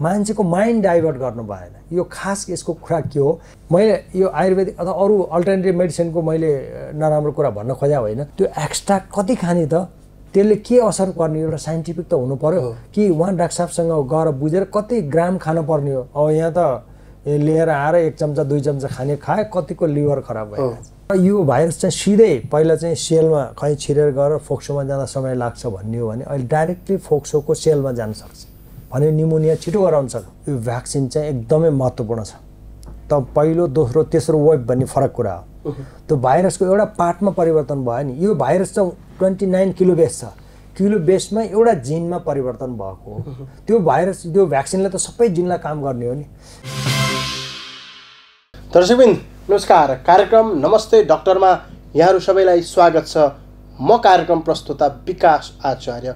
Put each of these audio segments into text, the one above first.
मान्छेको mind divert गर्नु भएन। यो खास यसको कुरा के हो? मैले यो आयुर्वेदिक अथवा अरू अल्टरनेटिभ मेडिसिनको मैले नराम्रो कुरा भन्न खोजा होइन। त्यो एक्स्ट्रा कति खाने त त्यसले के असर गर्ने एउटा साइन्टिफिक त हुनु पर्यो कि उहाँ डाक्टर साहबसँग गएर बुझेर कति ग्राम खानु पर्ने हो? अब यहाँ त लिएर आएर एक चम्चा दुई चम्चा खाने खाए कतिको लिभर खराब भयो। यो भाइरस चाहिँ सिधै पहिला चाहिँ सेलमा कहीँ छिरेर गएर फोक्सोमा जाँदा समय लाग्छ भन्ने हो भने अहिले डाइरेक्टली फोक्सोको सेलमा जान सक्छ। भने निमोनिया छिटो गराउन सक्छ यो भ्याक्सिन चाहिँ एकदमै महत्त्वपूर्ण छ। त पहिलो दोस्रो तेस्रो वेब भन्ने फरक कुरा हो। त्यो भाइरसको एउटा पार्टमा परिवर्तन भयो नि। यो भाइरस चाहिँ ट्वेन्टी नाइन किलो बेस छ। किलो बेसमा एउटा जिनमा परिवर्तन भएको हो। त्यो भाइरस त्यो भ्याक्सिनले त सबै जिनलाई काम गर्ने हो नि। दर्शकबिन नमस्कार। कार्यक्रम नमस्ते डक्टरमा यहाँहरू सबैलाई स्वागत छ। म कार्यक्रम प्रस्तुता विकास आचार्य।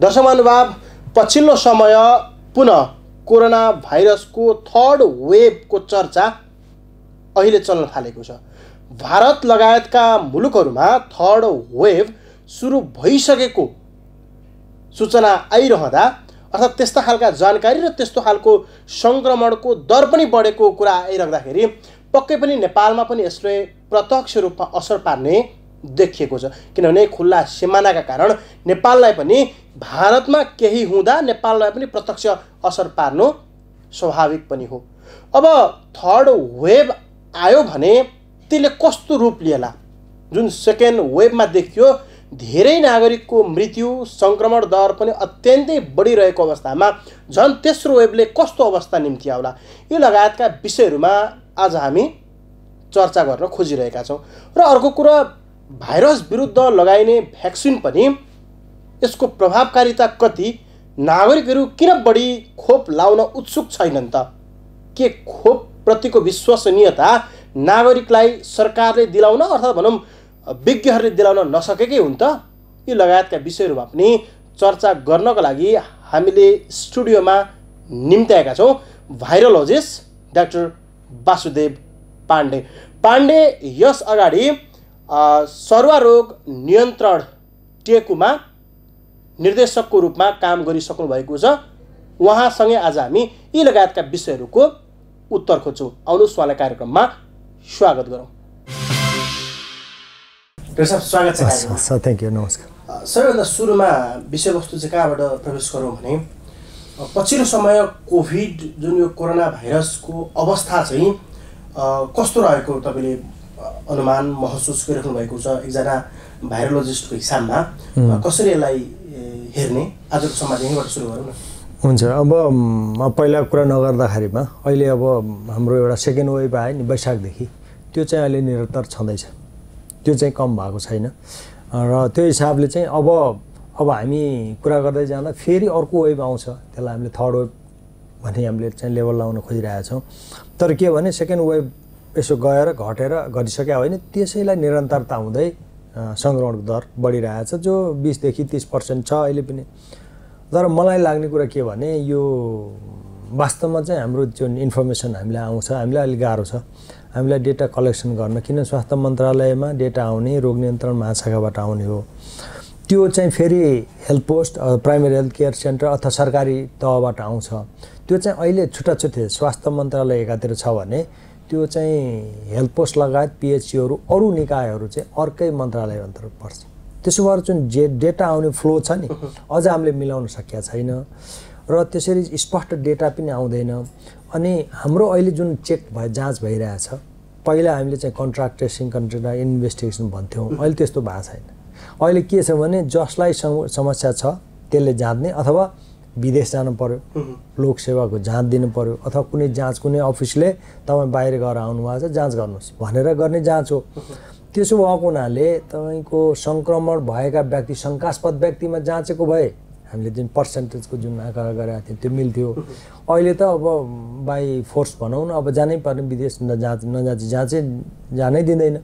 दर्शक महानुभाव पछिल्लो समय पुनः कोरोना भाइरसको थर्ड वेभको चर्चा अहिले चल्न थालेको छ। भारत लगायतका मुलुकहरूमा थर्ड वेभ सुरु भइसकेको सूचना आइरहँदा अर्थात् त्यस्ता खालका जानकारी र त्यस्तो खालको सङ्क्रमणको दर पनि बढेको कुरा आइराख्दाखेरि पक्कै पनि नेपालमा पनि यसले प्रत्यक्ष रूपमा असर पार्ने देखिएको छ। किनभने खुल्ला सिमानाका कारण नेपाललाई पनि भारतमा केही हुँदा नेपाललाई पनि प्रत्यक्ष असर पार्नु स्वाभाविक पनि हो। अब थर्ड वेभ आयो भने त्यसले कस्तो रूप लिएला? जुन सेकेन्ड वेभमा देखियो धेरै नागरिकको मृत्यु सङ्क्रमण दर पनि अत्यन्तै बढिरहेको अवस्थामा झन् तेस्रो वेभले कस्तो अवस्था निम्ति आउला? यो लगायतका विषयहरूमा आज हामी चर्चा गर्न खोजिरहेका छौँ। र अर्को कुरा भाइरस विरुद्ध लगाइने भ्याक्सिन पनि यसको प्रभावकारिता कति नागरिकहरू किन बढी खोप लाउन उत्सुक छैनन् त? के खोपप्रतिको विश्वसनीयता नागरिकलाई सरकारले दिलाउन अर्थात् भनौँ विज्ञहरूले दिलाउन नसकेकै हुन् त। यी लगायतका विषयहरूमा पनि चर्चा गर्नको लागि हामीले स्टुडियोमा निम्त्याएका छौँ भाइरोलोजिस्ट डाक्टर वासुदेव पाण्डे। पाण्डे यस अगाडि सरुवा रोग नियन्त्रण टेकुमा निर्देशकको रूपमा काम गरिसक्नु भएको छ। उहाँसँगै आज हामी यी लगायतका विषयहरूको उत्तर खोज्छौँ। आउनुहोस् उहाँलाई कार्यक्रममा स्वागत गरौँ स्वागत छ थ्याङ्क यू नमस्कार सबैभन्दा सुरुमा विषयवस्तु चाहिँ कहाँबाट प्रवेश गरौँ भने पछिल्लो समय कोभिड जुन यो कोरोना भाइरसको अवस्था चाहिँ कस्तो रहेको तपाईँले अनुमान महसुस गरिराख्नु भएको छ एकजना भाइरोलोजिस्टको हिसाबमा कसरी यसलाई हेर्ने आजको समाज यहीँबाट सुरु गरौँ न हुन्छ अब पहिला कुरा नगर्दाखेरिमा अहिले अब हाम्रो एउटा सेकेन्ड वेभ आयो नि वैशाखदेखि त्यो चाहिँ अहिले निरन्तर छँदैछ। त्यो चाहिँ कम भएको छैन। र त्यो हिसाबले चाहिँ अब अब हामी कुरा गर्दै जाँदा फेरि अर्को वेभ आउँछ। त्यसलाई हामीले थर्ड वेभ भन्ने हामीले चाहिँ लेभल लाउन खोजिरहेका छौँ। तर के भने सेकेन्ड वेभ यसो गएर घटेर घटिसक्यो भने त्यसैलाई निरन्तरता हुँदै सङ्क्रमणको दर बढिरहेछ जो बिसदेखि तिस पर्सेन्ट छ अहिले पनि। तर मलाई लाग्ने कुरा के भने यो वास्तवमा चाहिँ हाम्रो जुन इन्फर्मेसन हामीलाई आउँछ हामीलाई अलिक गाह्रो छ। हामीलाई डेटा कलेक्सन गर्न। किन स्वास्थ्य मन्त्रालयमा डेटा आउने रोग नियन्त्रण महाशाखाबाट आउने हो। त्यो चाहिँ फेरि health post primary health care centre अथवा सरकारी तहबाट आउँछ। त्यो चाहिँ अहिले छुट्टा छुट्टै स्वास्थ्य मन्त्रालय एकातिर छ भने त्यो चाहिँ हेल्थ पोस्ट लगायत पिएचसीहरू अरू निकायहरू चाहिँ अर्कै मन्त्रालय अन्तर्गत पर्छ। त्यसो भएर जुन जे डेटा आउने फ्लो छ नि अझ हामीले मिलाउन सकिया छैन। र त्यसरी स्पष्ट डेटा पनि आउँदैन। अनि हाम्रो अहिले जुन चेक भए जाँच भइरहेछ पहिला हामीले चाहिँ कन्ट्राक्ट ट्रेसिङ कन्ट्राक्ट इन्भेस्टिगेसन भन्थ्यौँ। अहिले त्यस्तो भएको छैन। अहिले के छ भने जसलाई समस्या छ त्यसले जाँच्ने अथवा विदेश जानु पर्यो लोकसेवाको जाँच दिनु पर्यो अथवा कुनै जाँच कुनै अफिसले तपाईँ बाहिर गएर आउनुभएको छ जाँच गर्नुहोस् भनेर गर्ने जाँच हो। त्यसो भएको हुनाले तपाईँको सङ्क्रमण भएका व्यक्ति शङ्कास्पद व्यक्तिमा जाँचेको भए हामीले जुन पर्सेन्टेजको जुन आँकडा गरेका थियौँ त्यो मिल्थ्यो। अहिले त अब बाई फोर्स भनौँ न अब जानै पर्ने विदेश नजाँच नजाँची जाँचै जानै दिँदैन।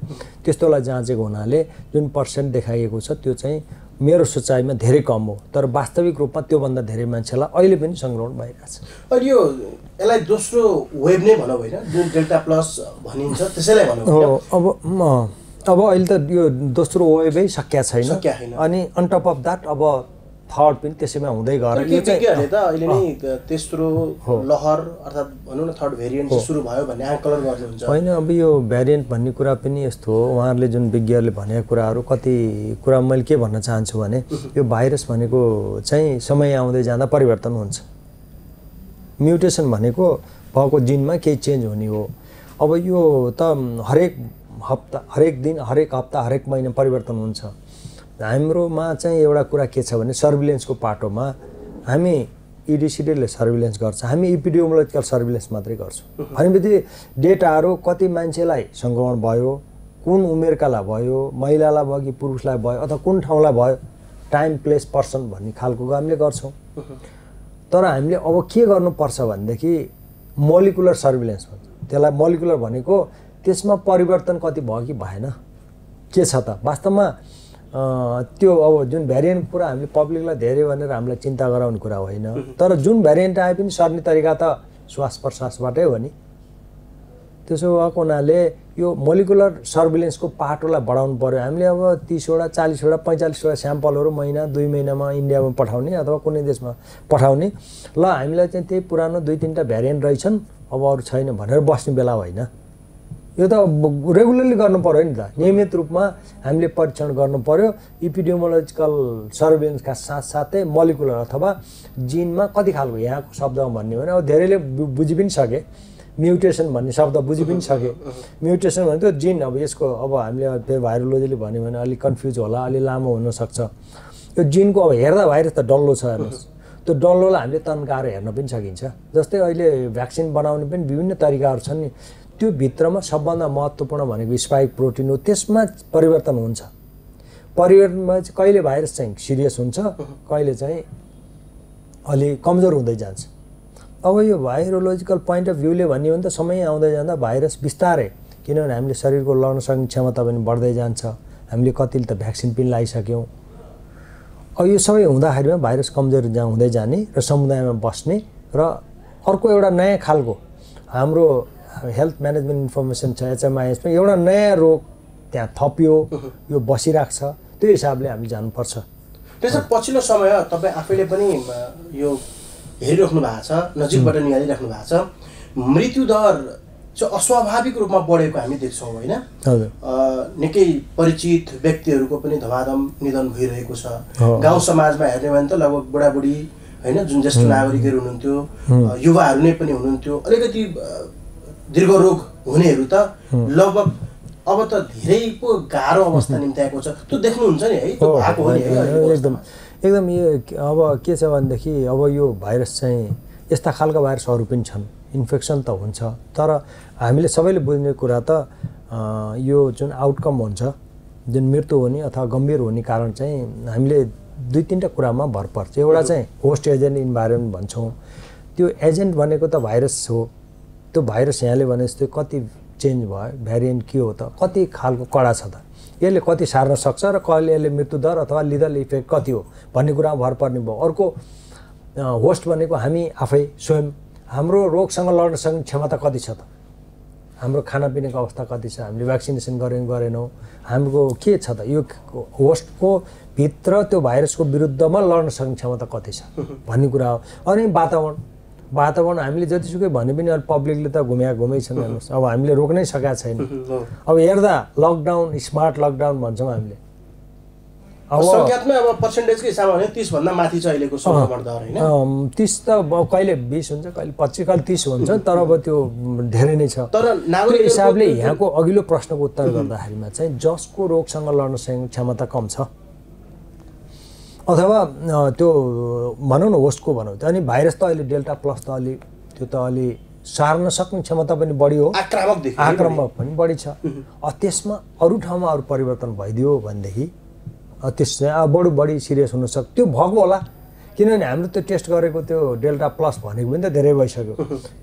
त्यस्तोलाई जाँचेको हुनाले जुन पर्सेन्ट देखाइएको छ त्यो चाहिँ मेरो सोचाइमा धेरै कम हो। तर वास्तविक रूपमा त्योभन्दा धेरै मान्छेलाई अहिले पनि सङ्क्रमण भइरहेछ अनि यो यसलाई दोस्रो वेब नै भनौँ होइन? जुन डेल्टा प्लस भनिन्छ त्यसैलाई भनौँ हो? अब म- अब अहिले त यो दोस्रो छैन। सकिया छैन। अनि अन टप अफ द्याट अब थर्ड पनि त्यसैमा हुँदै गएर विज्ञहरूले त अहिले नै तेस्रो लहर अर्थात् भनौँ न थर्ड भेरिएन्ट सुरु भयो भन्ने आकलन गर्नुहुन्छ होइन अब यो भ्यारिएन्ट भन्ने कुरा पनि यस्तो हो। उहाँहरूले जुन विज्ञहरूले भनेका कुराहरू कति कुरा मैले के भन्न चाहन्छु भने यो भाइरस भनेको चाहिँ समय आउँदै जाँदा परिवर्तन हुन्छ। म्युटेसन भनेको भएको जिनमा केही चेन्ज हुने हो। अब यो त हरेक हप्ता हरेक दिन हरेक हप्ता हरेक महिना परिवर्तन हुन्छ। हाम्रोमा चाहिँ एउटा कुरा के छ भने सर्भिलेन्सको पाटोमा हामी इडिसिडीले सर्भिलेन्स गर्छ। हामी इपिडियोमोलोजिकल सर्भिलेन्स मात्रै गर्छौँ। भनेपछि डेटाहरू कति मान्छेलाई सङ्क्रमण भयो कुन उमेरकालाई भयो महिलालाई भयो कि पुरुषलाई भयो अथवा कुन ठाउँलाई भयो टाइम प्लेस पर्सन भन्ने खालको हामीले गर्छौँ। तर हामीले अब के गर्नुपर्छ भनेदेखि मोलिकुलर सर्भिलेन्स भन्छ। त्यसलाई मोलिकुलर भनेको त्यसमा परिवर्तन कति भयो कि भएन। के छ त? वास्तवमा त्यो अब जुन भ्यारिएन्ट कुरा हामीले पब्लिकलाई धेरै भनेर हामीलाई चिन्ता गराउने कुरा होइन। तर जुन भ्यारिएन्ट आए पनि सर्ने तरिका त श्वास प्रश्वासबाटै हो नि। त्यसो भएको हुनाले यो मोलिकुलर सर्भिलेन्सको पाटोलाई बढाउनु पऱ्यो हामीले अब तिसवटा चालिसवटा पैँचालिसवटा स्याम्पलहरू महिना दुई महिनामा इन्डियामा पठाउने अथवा कुनै देशमा पठाउने। ल हामीलाई चाहिँ त्यही पुरानो दुई तिनवटा भ्यारिएन्ट रहेछन्। अब अरू छैन भनेर बस्ने बेला होइन। यो त रेगुलरली गर्नु पऱ्यो नि त। नियमित रूपमा हामीले परीक्षण गर्नु पऱ्यो इपिडियोमोलोजिकल सर्भिलेन्सका साथसाथै मोलिकुलर अथवा जिनमा कति खालको यहाँको शब्दमा भन्ने भने अब धेरैले बुझि पनि सके। म्युटेसन भन्ने शब्द बुझि पनि सके। म्युटेसन भनेको जिन अब यसको अब हामीले फेरि भाइरोलोजीले भन्यो भने अलिक कन्फ्युज होला अलिक लामो हुनसक्छ। यो जिनको अब हेर्दा भाइरस त डल्लो छ हेर्नुहोस्। त्यो डल्लोलाई हामीले तन्काएर हेर्न पनि सकिन्छ। जस्तै अहिले भ्याक्सिन बनाउने पनि विभिन्न तरिकाहरू छन् नि। त्यो भित्रमा सबभन्दा महत्त्वपूर्ण भनेको स्पाइक प्रोटिन हो। त्यसमा परिवर्तन हुन्छ। परिवर्तनमा चाहिँ कहिले भाइरस चाहिँ सिरियस हुन्छ कहिले चाहिँ अलि कमजोर हुँदै जान्छ। अब यो भाइरोलोजिकल पोइन्ट अफ भ्यूले भन्ने हो भने त समय आउँदै जाँदा भाइरस बिस्तारै किनभने हामीले शरीरको लड्न सक्ने क्षमता पनि बढ्दै जान्छ। हामीले कतिले त भ्याक्सिन पनि लगाइसक्यौँ। अब यो सबै हुँदाखेरिमा भाइरस कमजोर जा हुँदै जाने र समुदायमा बस्ने र अर्को एउटा नयाँ खालको हाम्रो हेल्थ म्यानेजमेन्ट इन्फर्मेसन छ एचएमआइएसमा एउटा नयाँ रोग त्यहाँ थपियो यो बसिरहेको छ त्यो हिसाबले हामी जानुपर्छ। त्यसो पछिल्लो समय तपाईँ आफैले पनि यो हेरिराख्नु भएको छ नजिकबाट निहालिराख्नु भएको छ। मृत्युदर चाहिँ अस्वाभाविक रूपमा बढेको हामी देख्छौँ होइन? निकै परिचित व्यक्तिहरूको पनि धमाधम निधन भइरहेको छ। गाउँ समाजमा हेर्ने हो भने त लगभग बुढाबुढी होइन जुन ज्येष्ठ नागरिकहरू हुनुहुन्थ्यो युवाहरू नै पनि हुनुहुन्थ्यो। अलिकति दीर्घ रोग हुनेहरू त लगभग अब त धेरै पो गाह्रो अवस्था निम्त्याएको छ। त्यो देख्नुहुन्छ नि है? त्यो हो, भएको हो नि है? एकदम। एकदम यो अब के छ भनेदेखि अब यो भाइरस चाहिँ यस्ता खालका भाइरसहरू पनि छन्। इन्फेक्सन त हुन्छ। तर हामीले सबैले बुझ्ने कुरा त यो जुन आउटकम हुन्छ जुन मृत्यु हुने अथवा गम्भीर हुने कारण चाहिँ हामीले दुई तिनवटा कुरामा भर पर्छ। एउटा चाहिँ होस्ट एजेन्ट इन्भाइरोमेन्ट भन्छौँ। त्यो एजेन्ट भनेको त भाइरस हो। त्यो भाइरस यहाँले भने जस्तै कति चेन्ज भयो भ्यारिएन्ट के हो त कति खालको कडा छ त? यसले कति सार्न सक्छ र कहिले यसले मृत्युदर अथवा लिदल इफेक्ट कति हो भन्ने कुरामा भर पर्ने भयो। अर्को होस्ट भनेको हामी आफै स्वयं हाम्रो रोगसँग लड्न सक्ने क्षमता कति छ त? हाम्रो खानापिनाको अवस्था कति छ? हामीले भ्याक्सिनेसन गरेन गरेनौँ। हाम्रो के छ त? यो होस्टको भित्र त्यो भाइरसको विरुद्धमा लड्न सक्ने क्षमता कति छ भन्ने कुरा हो। अनि वातावरण। वातावरण हामीले जतिसुकै भने पनि अहिले पब्लिकले त घुम्या घुमै छन् हेर्नुहोस्। अब हामीले रोक्नै सकेका छैन। अब हेर्दा लकडाउन स्मार्ट लकडाउन भन्छौँ हामीले। अब सङ्ख्यात्मक अब पर्सेन्टेजको हिसाबमा भने तिसभन्दा माथि छ अहिलेको सङ्क्रमण दर होइन? अम, तिस त कहिले बिस हुन्छ कहिले पच्चिस कहिले तिस हुन्छ तर अब त्यो धेरै नै छ। तर नागरिक हिसाबले यहाँको अघिल्लो प्रश्नको उत्तर गर्दाखेरिमा चाहिँ जसको रोगसँग लड्न सक्ने क्षमता कम छ अथवा त्यो भनौँ न होस्टको भनौँ त्यो। अनि भाइरस त अहिले डेल्टा प्लस त अलि त्यो त अलि सार्न सक्ने क्षमता पनि बढी हो। आक्रामक आक्रमक पनि बढी छ। त्यसमा अरू ठाउँमा अरू परिवर्तन भइदियो भनेदेखि त्यस बडो बढी सिरियस हुनसक्छ त्यो भएको होला। किनभने हाम्रो त्यो टेस्ट गरेको त्यो डेल्टा प्लस भनेको पनि त धेरै भइसक्यो।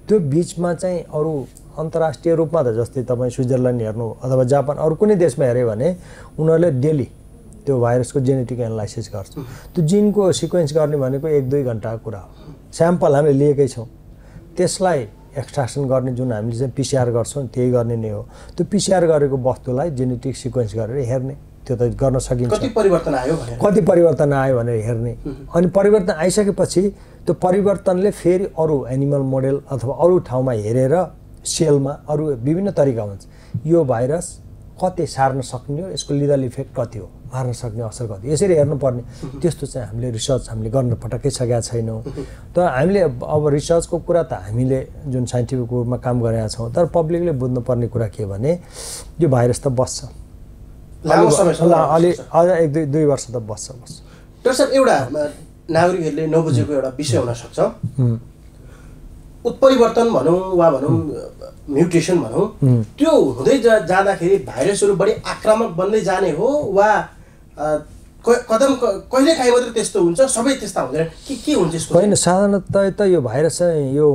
त्यो बिचमा चाहिँ अरू अन्तर्राष्ट्रिय रूपमा त जस्तै तपाईँ स्विजरल्यान्ड हेर्नु अथवा जापान अरू कुनै देशमा हेऱ्यो भने उनीहरूले डेली त्यो भाइरसको जेनेटिक एनालाइसिस गर्छ। त्यो जिनको सिक्वेन्स गर्ने भनेको एक दुई घन्टाको कुरा हो। स्याम्पल हामीले लिएकै छौँ। त्यसलाई एक्सट्राक्सन गर्ने जुन हामीले चाहिँ पिसिआर गर्छौँ त्यही गर्ने नै हो। त्यो पिसिआर गरेको वस्तुलाई जेनेटिक सिक्वेन्स गरेर हेर्ने। त्यो त गर्न सकिन्छ। कति परिवर्तन आयो कति परिवर्तन आयो भनेर हेर्ने। अनि परिवर्तन आइसकेपछि त्यो परिवर्तनले फेरि अरू एनिमल मोडेल अथवा अरू ठाउँमा हेरेर सेलमा अरू विभिन्न तरिका हुन्छ। यो भाइरस कति सार्न सक्ने हो यसको लिदल इफेक्ट कति हो? मार्न सक्ने असर कति यसरी हेर्नुपर्ने। त्यस्तो चाहिँ हामीले रिसर्च हामीले गर्न पटक्कै सकेका छैनौँ। तर हामीले अब रिसर्चको कुरा त हामीले जुन साइन्टिफिक रूपमा काम गरेका छौँ तर पब्लिकले बुझ्नुपर्ने कुरा के भने यो भाइरस त बस्छ। लामो समयसम्म ल- अलि अझ एक दुई दुई वर्ष त बस्छ बस्छ। डाक्टर साहब एउटा नागरिकहरूले नबुझेको एउटा विषय हुनसक्छ। उत्परिवर्तन भनौँ वा भनौँ म्युटेसन भनौँ त्यो हुँदै जा जाँदाखेरि भाइरसहरू बढी आक्रामक बन्दै जाने हो वा कदम कहिले काहीँ मात्रै त्यस्तो हुन्छ? सबै त्यस्ता हुँदैन। के के हुन्छ यसको? होइन साधारणतः त यो भाइरस चाहिँ यो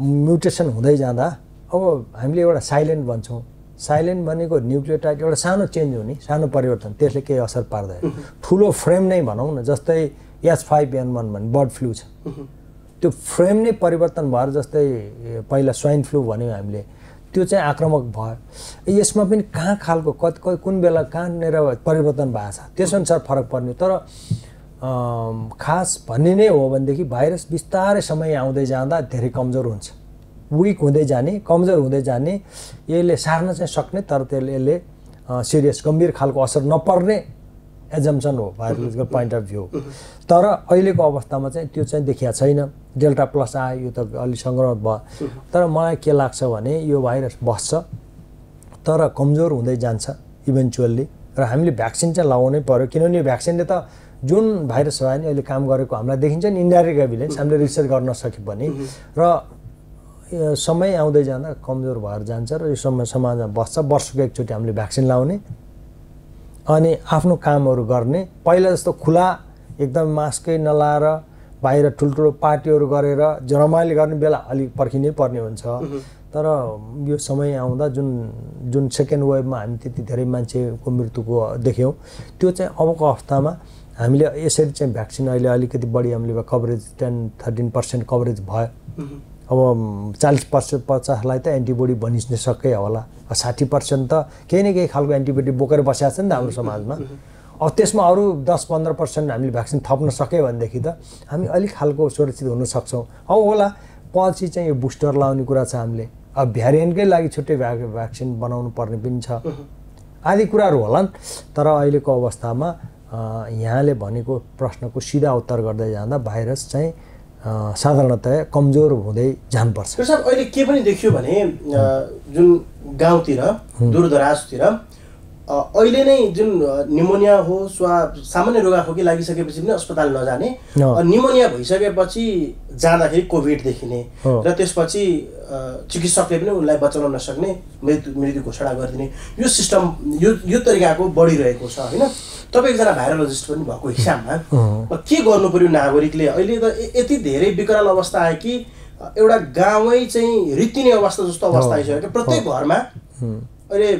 म्युटेसन हुँदै जाँदा अब हामीले एउटा साइलेन्ट भन्छौँ। साइलेन्ट भनेको न्युक्लियोटाइड एउटा सानो चेन्ज हो नि सानो परिवर्तन त्यसले केही असर पार्दैन। ठुलो फ्रेम नै भनौँ न जस्तै एच फाइभ एन वान भन्ने बर्ड फ्लू छ। त्यो फ्रेम नै परिवर्तन भएर जस्तै पहिला स्वाइन फ्लू भन्यौँ हामीले त्यो चाहिँ आक्रामक भयो। यसमा पनि कहाँ खालको कति कुन बेला कहाँनिर परिवर्तन भएको छ? त्यसअनुसार फरक पर्ने तर खास भन्ने नै हो भनेदेखि भाइरस बिस्तारै समय आउँदै जाँदा धेरै कमजोर हुन्छ। विक हुँदै जाने कमजोर हुँदै जाने यसले सार्न चाहिँ सक्ने तर त्यसले यसले सिरियस गम्भीर खालको असर नपर्ने एजम्सन हो भाइरोलोजिकल पोइन्ट अफ भ्यू तर अहिलेको अवस्थामा चाहिँ त्यो चाहिँ देखिया छैन। डेल्टा प्लस आयो यो त अलि सङ्क्रमण भयो। तर मलाई के लाग्छ भने यो भाइरस बस्छ तर कमजोर हुँदै जान्छ इभेन्चुअल्ली र हामीले भ्याक्सिन चाहिँ लगाउनै पऱ्यो किनभने यो भ्याक्सिनले त जुन भाइरस भयो भने अहिले काम गरेको हामीलाई देखिन्छ नि इन्डाइरेक्ट एभिडेन्स हामीले रिसर्च गर्न सक्यो भने। र समय आउँदै जाँदा कमजोर भएर जान्छ र यो समय समाजमा बस्छ। वर्षको एकचोटि हामीले भ्याक्सिन लाउने। अनि आफ्नो कामहरू गर्ने। पहिला जस्तो खुला एकदम मास्कै नलाएर बाहिर ठुल्ठुलो पार्टीहरू गरेर रमाइलो गर्ने बेला अलिक पर्खिनै पर्ने हुन्छ। तर यो समय आउँदा जुन जुन सेकेन्ड वेभमा हामी त्यति धेरै मान्छेको मृत्युको देख्यौँ त्यो चाहिँ अबको अवस्थामा हामीले यसरी चाहिँ भ्याक्सिन अहिले अलिकति बढी हामीले coverage ten thirteen percent coverage भयो। अब चालिस पर्सेन्ट पचासलाई त एन्टिबडी बनिस्न सकै होला। साठी पर्सेन्ट त केही न केही खालको एन्टिबडी बोकेर बसेको छ नि त हाम्रो समाजमा। अब त्यसमा अरू दस पन्ध्र पर्सेन्ट हामीले भ्याक्सिन थप्न सक्यो भनेदेखि त हामी अलिक खालको सुरक्षित हुन सक्छौँ। अब होला पछि चाहिँ यो बुस्टर लाउने कुरा छ हामीले। अब भ्यारिएन्टकै लागि छुट्टै भ्या भ्याक्सिन बनाउनु पर्ने पनि छ। आदि कुराहरू होलान् तर अहिलेको अवस्थामा यहाँले भनेको प्रश्नको सिधा उत्तर गर्दै जाँदा भाइरस चाहिँ साधारणतया कमजोर हुँदै जानुपर्छ। अहिले के पनि देखियो भने जुन गाउँतिर दूरदराजतिर अहिले नै जुन निमोनिया होस् वा सामान्य रुगाखोकी लागिसकेपछि पनि अस्पताल नजाने। निमोनिया भइसकेपछि जाँदाखेरि कोभिड देखिने। र त्यसपछि चिकित्सकले पनि उनलाई बचाउन नसक्ने मृत्यु मृत्यु घोषणा गरिदिने। यो सिस्टम यो यो तरिकाको बढिरहेको छ होइन? तपाईँ एकजना भाइरोलोजिस्ट पनि भएको हिसाबमा के गर्नु पर्यो नागरिकले? अहिले त यति धेरै विकराल अवस्था आयो कि एउटा गाउँै चाहिँ रित्तिने अवस्था जस्तो अवस्था आइसक्यो प्रत्येक घरमा अहिले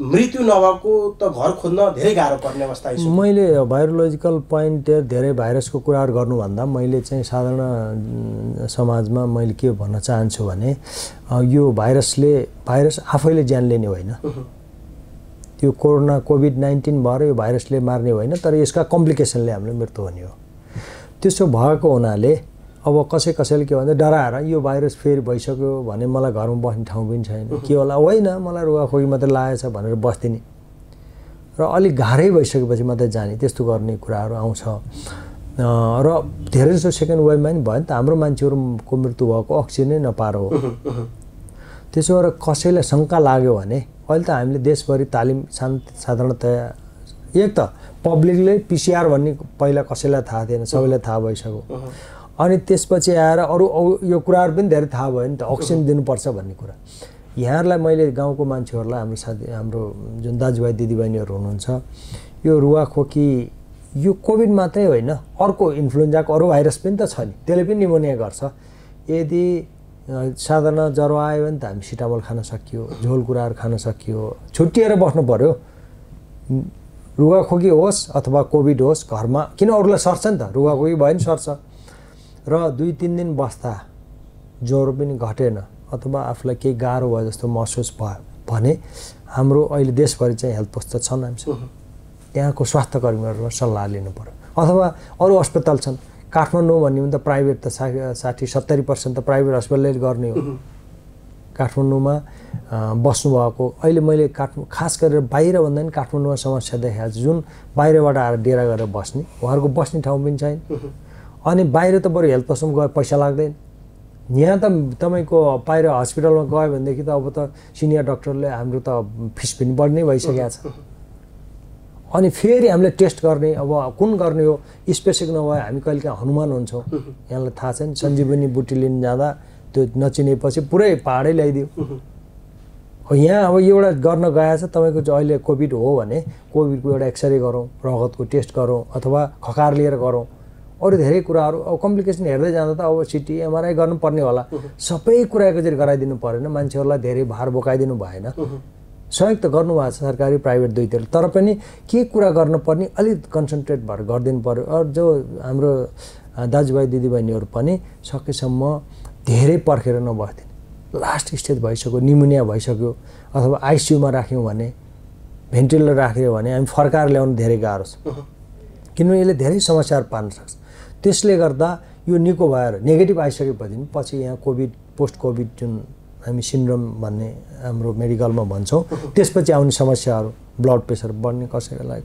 मृत्यु नभएको त घर खोज्न धेरै गाह्रो पर्ने अवस्था आइसक्यो। मैले भाइरोलोजिकल पोइन्ट धेरै भाइरसको कुराहरू गर्नुभन्दा मैले चाहिँ साधारण समाजमा मैले के भन्न चाहन्छु भने यो भाइरसले भाइरस आफैले ज्यान लिने होइन। त्यो कोरोना कोभिड नाइन्टिन भएर यो भाइरसले मार्ने होइन तर यसका कम्प्लिकेसनले हामीलाई मृत्यु हुने हो। त्यसो भएको हुनाले अब कसै कसैले के भन्छ डराएर यो भाइरस फेरि भइसक्यो भने मलाई घरमा बस्ने ठाउँ पनि छैन। के होला? होइन मलाई रुगाखोकी मात्रै लागेछ भनेर बस्दिने। र अलिक गाह्रै भइसकेपछि मात्रै जाने। त्यस्तो गर्ने कुराहरू आउँछ। र धेरै जस्तो सेकेन्ड वेभमा नि भयो नि त। हाम्रो मान्छेहरूको मृत्यु भएको अक्सिजनै नपाएर हो त्यसो भएर कसैलाई शङ्का लाग्यो भने अहिले त हामीले देशभरि तालिम शान्त साधारणतया एक त पब्लिकले पिसिआर भन्ने पहिला कसैलाई थाहा थिएन सबैलाई थाहा भइसक्यो। अनि त्यसपछि आएर अरू यो कुराहरू पनि धेरै थाहा भयो नि त। अक्सिजन दिनुपर्छ भन्ने कुरा। यहाँहरूलाई मैले गाउँको मान्छेहरूलाई हाम्रो साथी हाम्रो जुन दाजुभाइ दिदीबहिनीहरू हुनुहुन्छ यो रुवाखोकी यो कोभिड मात्रै होइन अर्को इन्फ्लुएन्जाको अरू भाइरस पनि त छ नि। त्यसले पनि निमोनिया गर्छ। यदि साधारण ज्वरो आयो भने त हामी सिटामोल खान सकियो झोल कुराहरू खान सकियो छुट्टिएर बस्नु पऱ्यो रुगाखोकी होस् अथवा कोभिड होस् घरमा किन अरूलाई सर्छ नि त? रुगाखोकी भयो नि सर्छ। र दुई तिन दिन बस्दा ज्वरो पनि घटेन अथवा आफूलाई केही गाह्रो भयो जस्तो महसुस भयो भने हाम्रो अहिले देशभरि चाहिँ हेल्थ पोस्ट त छन् हामीसँग त्यहाँको स्वास्थ्य कर्मीहरूबाट सल्लाह लिनु पऱ्यो अथवा अरू अस्पताल छन् काठमाडौँ भन्ने भने त प्राइभेट त सा साठी सत्तरी पर्सेन्ट त प्राइभेट अस्पतालले गर्ने हो। काठमाडौँमा बस्नुभएको। अहिले मैले काठ खास गरेर बाहिरभन्दा पनि काठमाडौँमा समस्या देखाएको छ। जुन बाहिरबाट आएर डेरा गरेर बस्ने उहाँहरूको बस्ने ठाउँ पनि छैन। अनि बाहिर त बरु हेल्थ पोस्टमा गए पैसा लाग्दैन। यहाँ त तपाईँको बाहिर हस्पिटलमा गयो भनेदेखि त अब त सिनियर डक्टरले हाम्रो त फिस पनि बढ्नै भइसकेको छ। अनि फेरि हामीले टेस्ट गर्ने अब कुन गर्ने हो स्पेसिफिक नभए हामी कहिले काहीँ हनुमान हुन्छौँ। यहाँलाई थाहा छ नि सञ्जीवनी बुटी लिन जाँदा त्यो नचिनेपछि पुरै पाहाडै ल्याइदियो। यहाँ अब एउटा गर्न गएछ तपाईँको अहिले कोभिड हो भने कोभिडको एउटा एक्सरे गरौँ रगतको टेस्ट गरौँ अथवा खकार लिएर गरौँ। अरू धेरै कुराहरू अब कम्प्लिकेसन हेर्दै जाँदा त अब सिटी एमआरआई गर्नुपर्ने होला। सबै कुरा एकचोटि गराइदिनु परेन मान्छेहरूलाई धेरै भार बोकाइदिनु भएन। सहयोग त गर्नुभएको छ सरकारी प्राइभेट दुईतिर तर पनि के कुरा गर्नुपर्ने अलिक कन्सन्ट्रेट भएर गरिदिनु पऱ्यो अरू जो हाम्रो दाजुभाइ दिदीबहिनीहरू पनि सकेसम्म धेरै पर्खेर नबस्दिने लास्ट स्टेज भइसक्यो निमोनिया भइसक्यो अथवा आइसियुमा राख्यौँ भने भेन्टिलेटर राख्यो भने हामी फर्काएर ल्याउनु धेरै गाह्रो छ। किनभने यसले धेरै समस्याहरू पार्न सक्छ। त्यसले गर्दा यो निको भएर नेगेटिभ आइसकेपछि पछि यहाँ कोभिड पोस्ट कोभिड जुन हामी सिन्ड्रोम भन्ने हाम्रो मेडिकलमा भन्छौँ त्यसपछि आउने समस्याहरू ब्लड प्रेसर बढ्ने कसैलाई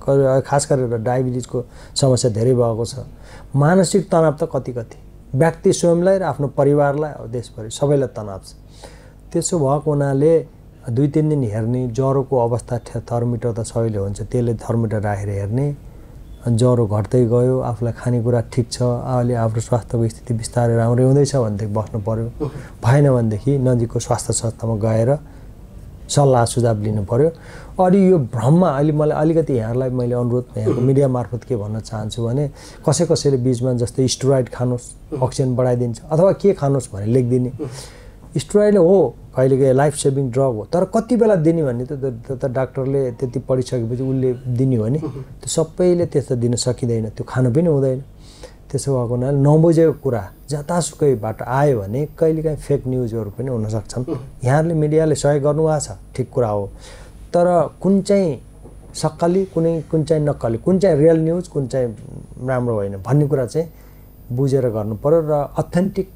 खास गरेर डायबिटिजको समस्या धेरै भएको छ। मानसिक तनाव त कति कति। व्यक्ति स्वयंलाई र आफ्नो परिवारलाई देशभरि सबैलाई तनाव छ। त्यसो भएको हुनाले दुई तिन दिन हेर्ने ज्वरोको अवस्था थ- थर्मोमिटर त सबैले हुन्छ त्यसले थर्मोमिटर राखेर हेर्ने। ज्वरो घट्दै गयो आफूलाई खानेकुरा ठिक छ अहिले आफ्नो स्वास्थ्यको स्थिति बिस्तारै राम्रै हुँदैछ भनेदेखि बस्नु पऱ्यो भएन भनेदेखि नजिकको स्वास्थ्य संस्थामा गएर सल्लाह सुझाव लिनु पऱ्यो अनि यो भ्रममा अहिले मलाई अलिकति यहाँलाई मैले अनुरोध यहाँको मिडिया मार्फत के भन्न चाहन्छु भने कसै कसैले बिचमा जस्तै स्टोराइड खानुहोस् अक्सिजन बढाइदिन्छ अथवा के खानुहोस् भने लेखिदिने। स्टोराइड हो कहिलेकाहीँ लाइफ सेभिङ ड्रग हो। तर कति बेला दिने त्यो त डाक्टरले त्यति पढिसकेपछि उसले दिने हो नि। त्यो सबैले त्यस्तो दिन सकिँदैन त्यो खानु पनि हुँदैन। त्यसो भएको हुनाले नबुझेको कुरा जतासुकैबाट आयो भने कहिलेकाहीँ फेक न्युजहरू पनि हुनसक्छन्। यहाँहरूले मिडियाले सहयोग गर्नुभएको छ ठिक कुरा हो। तर कुन चाहिँ सक्कली कुनै कुन चाहिँ नक्कली कुन चाहिँ रियल न्युज कुन चाहिँ राम्रो होइन भन्ने कुरा चाहिँ बुझेर गर्नु पऱ्यो र अथेन्टिक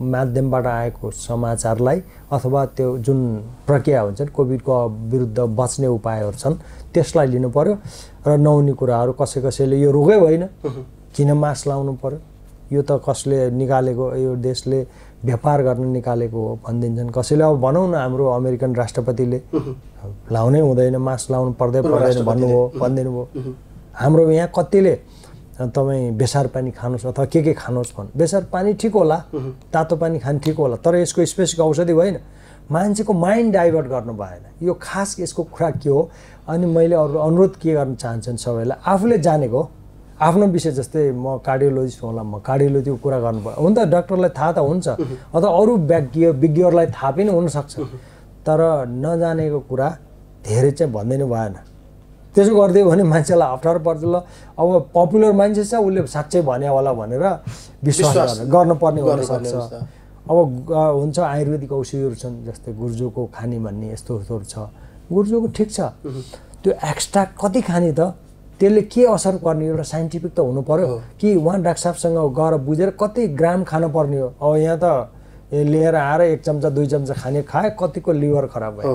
माध्यमबाट आएको समाचारलाई अथवा त्यो जुन प्रक्रिया हुन्छ नि कोभिडको विरुद्ध बच्ने उपायहरू छन् त्यसलाई लिनु पऱ्यो र नहुने कुराहरू कसै कसैले यो रोगै होइन। किन मास्क लाउनु पऱ्यो यो त कसले निकालेको यो देशले व्यापार गर्न निकालेको हो भनिदिन्छन्। कसैले अब भनौँ न हाम्रो अमेरिकन राष्ट्रपतिले लाउनै हुँदैन मास्क लाउनु पर्दै पर्दैन भन्नुभयो भनिदिनु भयो हाम्रो यहाँ कतिले तपाईँ बेसार पानी खानुहोस् अथवा के के खानुहोस् भन्। बेसार पानी ठिक होला तातो पानी खाने ठिक होला तर यसको स्पेसिफिक औषधि होइन मान्छेको माइन्ड डाइभर्ट गर्नु भएन। यो खास यसको कुरा के हो? अनि मैले अरू अनुरोध के गर्न चाहन्छन् सबैलाई? आफूले जानेको आफ्नो विषय जस्तै म कार्डियोलोजिस्ट होला म कार्डियोलोजीको कुरा गर्नु पर्यो हुन त डक्टरलाई थाहा त हुन्छ अथवा अरू व्यज्ञ विज्ञहरूलाई थाहा पनि हुनसक्छ तर नजानेको कुरा धेरै चाहिँ भनिदिनु भएन। त्यसो गरिदियो भने मान्छेलाई अप्ठ्यारो पर्छ ल। अब पपुलर मान्छे छ उसले साँच्चै भन्यो होला भनेर विश्वास विश्वास गर्न- गर्नुपर्ने हुनसक्छ। अब हुन्छ आयुर्वेदिक औषधिहरू छन् जस्तै गुर्जोको खाने भन्ने यस्तो यस्तोहरू छ। गुर्जोको ठिक छ। त्यो एक्स्ट्रा कति खाने त त्यसले के असर गर्ने एउटा साइन्टिफिक त हुनु पर्यो। कि उहाँ डाक्टर साहबसँग गएर बुझेर कति ग्राम खानु पर्ने हो। अब यहाँ त लिएर आएर एक चम्चा दुई चम्चा खाने खाए कतिको लिभर खराब भयो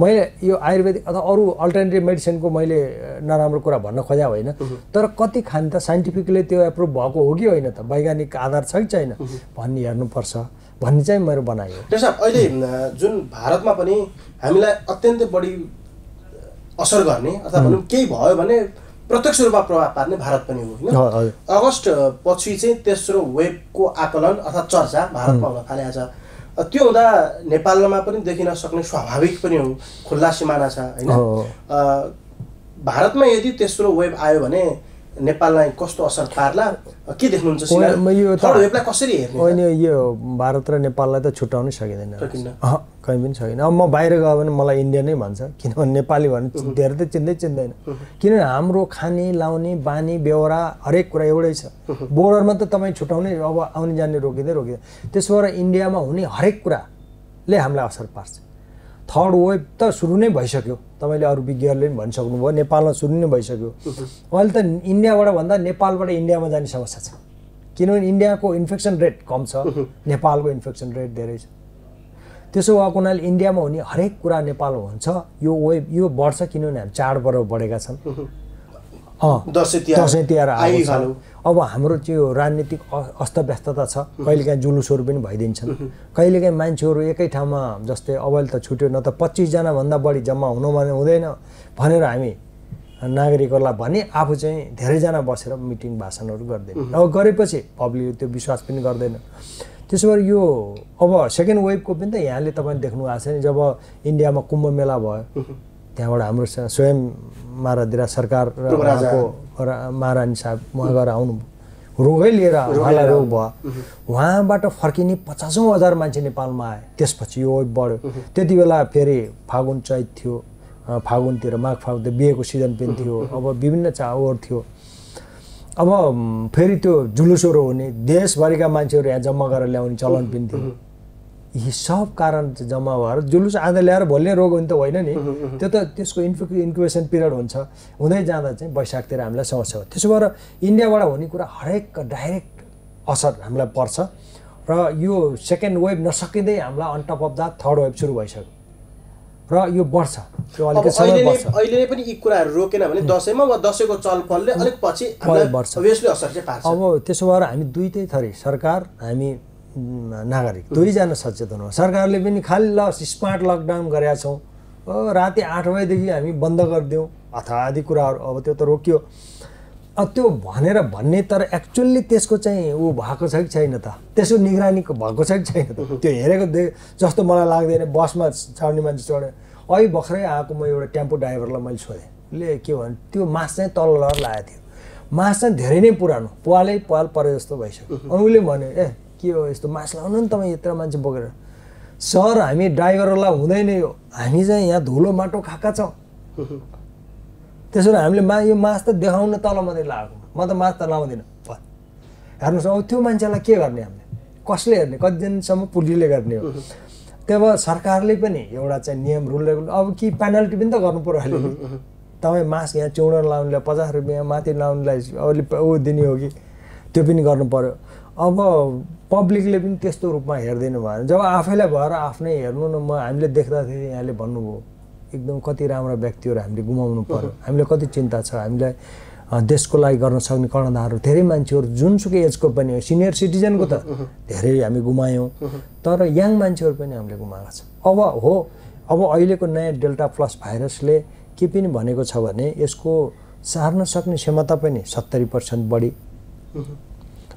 मैले यो आयुर्वेदिक अथवा अरू अल्टरनेटिभ मेडिसिनको मैले नराम्रो कुरा भन्न खोजा होइन। तर कति खाने त साइन्टिफिकली त्यो एप्रुभ भएको हो कि होइन त? वैज्ञानिक आधार छ कि छैन? भन्ने हेर्नुपर्छ। भन्ने चाहिँ मेरो डाक्टर साहब अहिले जुन भारतमा पनि हामीलाई अत्यन्तै बढी असर गर्ने अथवा भनौँ केही भयो भने प्रत्यक्ष रूपमा प्रभाव पार्ने भारत पनि हो होइन? अगस्त पछि चाहिँ तेस्रो वेबको आकलन अथवा चर्चा भारतमा हुन थालेको छ त्यो हुँदा नेपालमा पनि देखिन सक्ने स्वाभाविक पनि हो। खुल्ला सिमाना छ होइन? भारतमा यदि तेस्रो वेब आयो भने नेपाललाई कस्तो असर पार्ला? के देख्नुहुन्छ कसरी हेर्ने? होइन यो भारत र नेपाललाई त छुट्याउनै सकिँदैन। कहीँ पनि सकिँदैन। अब म बाहिर गयो भने मलाई इन्डिया नै भन्छ। किनभने नेपाली भने धेरै त चिन्दै चिन्दैन। किनभने हाम्रो खाने लाउने बानी बेहोरा हरेक कुरा एउटै छ। बोर्डरमा त तपाईँ छुट्याउनै अब आउने जाने रोकिँदै रोकिँदै त्यसो भएर इन्डियामा हुने हरेक कुराले हामीलाई असर पार्छ। थर्ड वेभ त सुरु नै भइसक्यो। तपाईँले अरू विज्ञहरूले पनि भनिसक्नुभयो नेपालमा सुरु नै भइसक्यो। अहिले त इन्डियाबाट भन्दा नेपालबाट इन्डियामा जाने समस्या छ। किनभने इन्डियाको इन्फेक्सन रेट कम छ नेपालको इन्फेक्सन रेट धेरै छ। त्यसो भएको हुनाले इन्डियामा हुने हरेक कुरा नेपालमा हुन्छ। यो वेभ यो बढ्छ किनभने हामी चाडपर्व बढेका छन्। दसैँ तिहार आइहाल्यो। अब हाम्रो त्यो राजनीतिक अस्तव्यस्तता छ। कहिलेकाहीँ जुलुसहरू पनि भइदिन्छन्। कहिलेकाहीँ मान्छेहरू एकै ठाउँमा जस्तै अब अहिले त छुट्यो न त पच्चिसजनाभन्दा बढी जम्मा हुनु भने हुँदैन भनेर हामी नागरिकहरूलाई भने आफू चाहिँ धेरैजना बसेर मिटिङ भाषणहरू गर्दैन। अब गरेपछि पब्लिकले त्यो विश्वास पनि गर्दैन। त्यसो भएर यो अब सेकेन्ड वेभको पनि त यहाँले तपाईँ देख्नु भएको छ नि जब इन्डियामा कुम्भ मेला भयो त्यहाँबाट हाम्रो स्वयं महाराधिरा सरकार र। उहाँको महारानी साहब उहाँ गएर आउनु रोगै लिएर उहाँलाई रोग भयो। उहाँबाट फर्किने पचासौँ हजार मान्छे नेपालमा आए। त्यसपछि यो बढ्यो। त्यति बेला फेरि फागुन चैत थियो। फागुनतिर माघ फागुन बिहेको सिजन पनि थियो। अब विभिन्न चाडहरू थियो। अब फेरि त्यो जुलुसहरू हुने। देशभरिका मान्छेहरू यहाँ जम्मा गरेर ल्याउने चलन पनि थियो। यी सब कारण जम्मा भएर जुलुस आज ल्याएर भोलि नै रोग हुने त होइन नि? त्यो त त्यसको इन्फु इन्क्युबेसन पिरियड हुन्छ। हुँदै जाँदा चाहिँ वैशाखतिर हामीलाई समस्या हो। त्यसो भएर इन्डियाबाट हुने कुरा हरेक डाइरेक्ट असर हामीलाई पर्छ र यो सेकेन्ड वेभ नसकिँदै हामीलाई on top of the third wave सुरु भइसक्यो। र यो बढ्छ। त्यो अलिकति अहिले पनि यी कुराहरू रोकेन भने दसैँमा वा दसैँको चलफलले अलिक पछि बढ्छ। अब त्यसो भएर हामी दुइटै थरी सरकार हामी नागरिक। दुईजना सचेतन हो। सरकारले पनि खालि ल स्मार्ट लकडाउन गरेका छौँ। राति आठ बजीदेखि हामी बन्द गरिदिउँ अथवा आदि कुराहरू अब त्यो त रोकियो। त्यो भनेर भन्ने तर एक्चुअल्ली त्यसको चाहिँ ऊ भएको छ कि छैन त? त्यसको निगरानीको भएको छ कि छैन त? त्यो हेरेको दे जस्तो मलाई लाग्दैन बसमा चढ्ने मान्छे चढ्यो। अहिले भर्खरै आएको म एउटा टेम्पो ड्राइभरलाई मैले सोधेँ। ले के भने त्यो मास चाहिँ तल लहर लागेको थियो। मास चाहिँ धेरै नै पुरानो। पालै पाल परे जस्तो भइसक्यो। अनि उसले भन्यो ए के हो यस्तो मास लाउनु नि तपाईँ यत्रो मान्छे बोकेर। सर हामी ड्राइभरहरूलाई हुँदैन यो हामी चाहिँ यहाँ धुलो माटो खाएका छौँ। त्यसो भए हामीले मा यो मास त देखाउन तल मात्रै लगाएको म त मास त लाउँदिनँ। हेर्नुहोस् अब त्यो मान्छेलाई के गर्ने हामीले? कसले हेर्ने? कति दिनसम्म पुलिसले गर्ने हो। त्यही भएर सरकारले पनि एउटा चाहिँ नियम रुल रेगुल अब कि पेनल्टी पनि त गर्नु पऱ्यो अहिले। तपाईँ मास यहाँ चिउडन लाउनेलाई पचास रुपियाँ माथि लाउनेलाई अलिक ऊ दिने हो कि? त्यो पनि गर्नु पऱ्यो अब पब्लिकले पनि त्यस्तो रूपमा हेर्दैन भयो भने जब आफैलाई भएर आफ्नै हेर्नु न म हामीले देख्दाखेरि यहाँले भन्नुभयो एकदम कति राम्रा व्यक्तिहरू हामीले गुमाउनु पर्यो। हामीलाई कति चिन्ता छ हामीलाई देशको लागि गर्न सक्ने कर्णधारहरू धेरै मान्छेहरू जुनसुकै एजको पनि हो सिनियर सिटिजनको त धेरै हामी गुमायौँ। तर यङ मान्छेहरू पनि हामीले गुमाएको छ। अब हो अब अहिलेको नयाँ डेल्टा प्लस भाइरसले के पनि भनेको छ भने यसको सार्न सक्ने क्षमता पनि सत्तरी पर्सेन्ट बढी।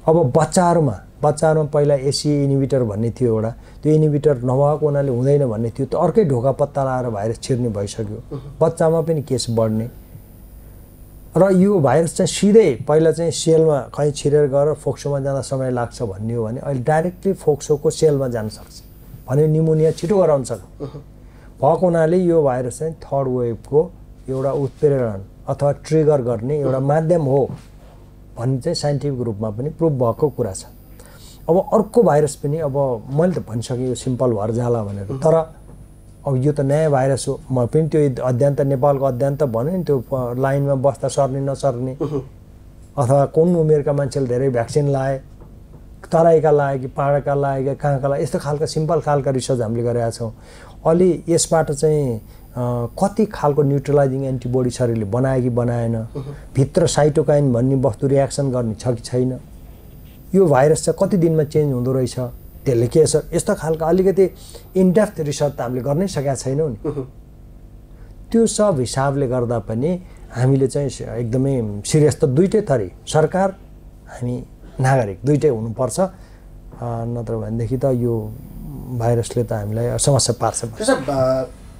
अब बच्चाहरूमा बच्चाहरूमा पहिला एसी इनिभिटर भन्ने थियो एउटा। त्यो इनिभिटर नभएको हुनाले हुँदैन भन्ने थियो। त्यो अर्कै ढोका पत्ता लगाएर भाइरस छिर्ने भइसक्यो। बच्चामा पनि केस बढ्ने। र यो भाइरस चाहिँ सिधै पहिला चाहिँ सेलमा कहीँ छिरेर गएर फोक्सोमा जाँदा समय लाग्छ भन्ने हो भने अहिले डाइरेक्टली फोक्सोको सेलमा जान सक्छ। भने निमोनिया छिटो गराउन सक्छ। भएको हुनाले यो भाइरस चाहिँ थर्ड वेभको एउटा उत्प्रेरण अथवा ट्रिगर गर्ने एउटा माध्यम हो। भन्ने चाहिँ साइन्टिफिक रूपमा पनि प्रुभ भएको कुरा छ। अब अर्को भाइरस पनि अब मैले त भनिसकेँ यो सिम्पल भएर जाला भनेर। तर अब यो त नयाँ भाइरस हो। म पनि त्यो अध्ययन त नेपालको अध्ययन त भन्यो नि त्यो लाइनमा बस्दा सर्ने नसर्ने। अथवा कुन उमेरका मान्छेले धेरै भ्याक्सिन लाए तराईका लाए कि पाहाडका लाए कि कहाँका लाए यस्तो खालका सिम्पल खालका रिसर्च हामीले गरेका छौँ। अलि यसबाट चाहिँ कति खालको न्युट्रलाइजिङ एन्टिबडी शरीरले बनायो कि बनाएन? भित्र साइटोकाइन भन्ने वस्तु रियाक्सन गर्ने छ कि छैन? यो भाइरस चाहिँ कति दिनमा चेन्ज हुँदो रहेछ? त्यसले के छ? यस्तो खालको अलिकति इनडेप्थ रिसर्च त हामीले गर्नै सकेका छैनौँ नि। त्यो सब हिसाबले गर्दा पनि हामीले चाहिँ एकदमै सिरियस त दुइटै थरी सरकार हामी नागरिक दुइटै हुनुपर्छ। नत्र भनेदेखि त यो भाइरसले त हामीलाई समस्या पार्छ।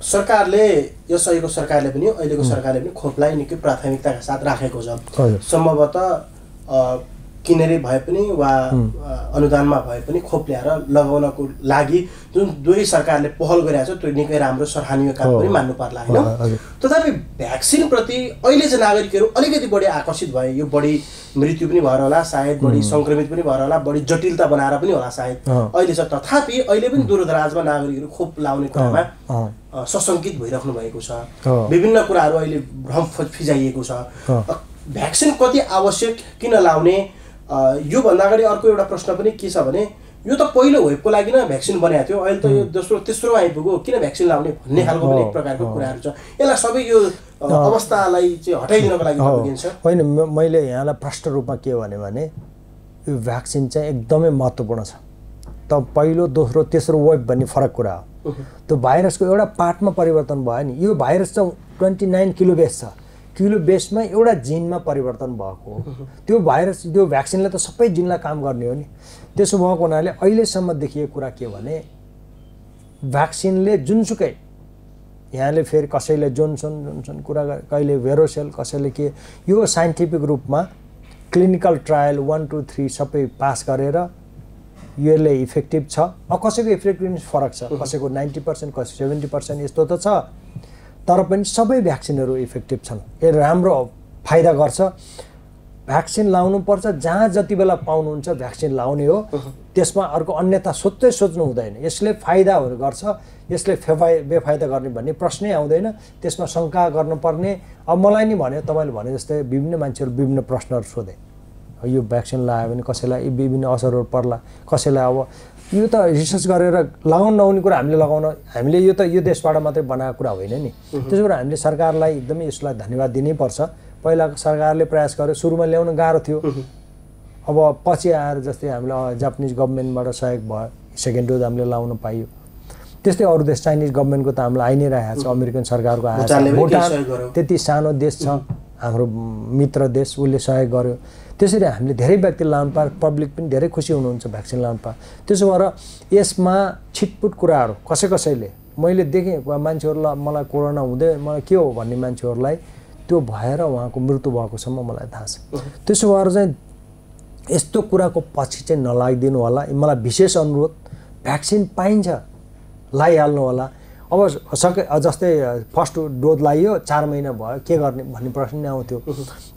सरकारले यो सहीको सरकारले पनि अहिलेको सरकारले पनि खोपलाई निकै प्राथमिकताका साथ राखेको छ। सम्भवतः किनेरै भए पनि वा अनुदानमा भए पनि खोप ल्याएर लगाउनको लागि जुन दुवै सरकारले पहल गरिरहेको छ त्यो निकै राम्रो सराहनीय काम। पनि मान्नु पर्ला होइन। तथापि भ्याक्सिनप्रति अहिले चाहिँ नागरिकहरू अलिकति बढी आकर्षित भए यो बढी मृत्यु पनि भएर होला सायद बढी सङ्क्रमित पनि भएर होला बढी जटिलता बनाएर पनि होला सायद। अहिले छ। तथापि अहिले पनि दूरदराजमा नागरिकहरू खोप लाउने कुरामा सशङ्कित भइराख्नु भएको छ। विभिन्न कुराहरू अहिले भ्रम फिजाइएको छ। भ्याक्सिन कति आवश्यक किन लाउने योभन्दा अगाडि अर्को एउटा प्रश्न पनि के छ भने यो त पहिलो वेबको लागि नै भ्याक्सिन बनाएको थियो। अहिले त यो दोस्रो तेस्रो आइपुग्यो। किन भ्याक्सिन लाउने भन्ने खालको पनि एक प्रकारको कुराहरू छ। यसलाई सबै यो अवस्थालाई चाहिँ हटाइदिनको लागि होइन मैले यहाँलाई प्रष्ट रूपमा के भने भने यो भ्याक्सिन चाहिँ एकदमै महत्त्वपूर्ण छ। त पहिलो दोस्रो तेस्रो वेब भन्ने फरक कुरा हो। त्यो भाइरसको एउटा पार्टमा परिवर्तन भयो नि। यो भाइरस चाहिँ ट्वेन्टी नाइन किलो बेस छ। किलो बेसमा एउटा जिनमा परिवर्तन भएको हो। त्यो भाइरस त्यो भ्याक्सिनले त सबै जिनलाई काम गर्ने हो नि। त्यसो भएको हुनाले अहिलेसम्म देखिएको कुरा के भने भ्याक्सिनले जुनसुकै यहाँले फेरि कसैले जोन्सन जोन्सन कुरा कहिले भेरोसेल कसैले के यो साइन्टिफिक रूपमा clinical trial one two three सबै पास गरेर यसले इफेक्टिभ छ। अब कसैको इफेक्टिभनेस फरक छ? कसैको नाइन्टी पर्सेन्ट कसै सेभेन्टी पर्सेन्ट यस्तो त छ। तर पनि सबै भ्याक्सिनहरू इफेक्टिभ छन्। यो राम्रो फाइदा गर्छ। भ्याक्सिन लाउनुपर्छ जहाँ जति बेला पाउनुहुन्छ भ्याक्सिन लाउने हो। त्यसमा अर्को अन्यथा सोध्दै सोच्नु हुँदैन। यसले फाइदाहरू गर्छ यसले फेफाइ बेफाइदा गर्ने भन्ने प्रश्नै आउँदैन। त्यसमा शङ्का गर्नुपर्ने। अब मलाई नि भन्यो तपाईँले भने जस्तै विभिन्न मान्छेहरू विभिन्न प्रश्नहरू सोधे। यो भ्याक्सिन लगायो भने कसैलाई विभिन्न असरहरू पर्ला कसैलाई अब यो त रिसर्च गरेर लगाउनु नहुने कुरा हामीले लगाउन हामीले यो त यो देशबाट मात्रै बनाएको कुरा होइन नि। त्यसो भएर हामीले सरकारलाई एकदमै यसलाई धन्यवाद दिनैपर्छ पहिला सरकारले प्रयास गर्यो सुरुमा ल्याउन गाह्रो थियो। अब पछि आएर जस्तै हामीले अँ, जापानिज गभर्मेन्टबाट सहयोग भयो सेकेन्ड डोज हामीले लाउन पाइयो त्यस्तै अरू देश चाइनिज गभर्मेन्टको त हामीलाई आइ नै रहेको छ अमेरिकन सरकारको केही भुटान। त्यति सानो देश छ हाम्रो मित्र देश उसले सहयोग गर्यो। त्यसरी हामीले धेरै व्यक्ति लाउनु पा पब्लिक पनि धेरै खुसी हुनुहुन्छ भ्याक्सिन लाउनु पा त्यसो भएर यसमा छिटपुट कुराहरू कसै कसैले मैले देखेँ मान्छेहरूलाई मलाई कोरोना हुँदै मलाई के हो भन्ने मान्छेहरूलाई त्यो भएर उहाँको मृत्यु भएकोसम्म मलाई थाहा छ। त्यसो भएर चाहिँ यस्तो कुराको पछि चाहिँ नलागिदिनु होला मलाई विशेष अनुरोध भ्याक्सिन पाइन्छ लगाइहाल्नु होला अब सके जस्तै फर्स्ट डोज लगाइयो चार महिना भयो के गर्ने भन्ने प्रश्न नै आउँथ्यो।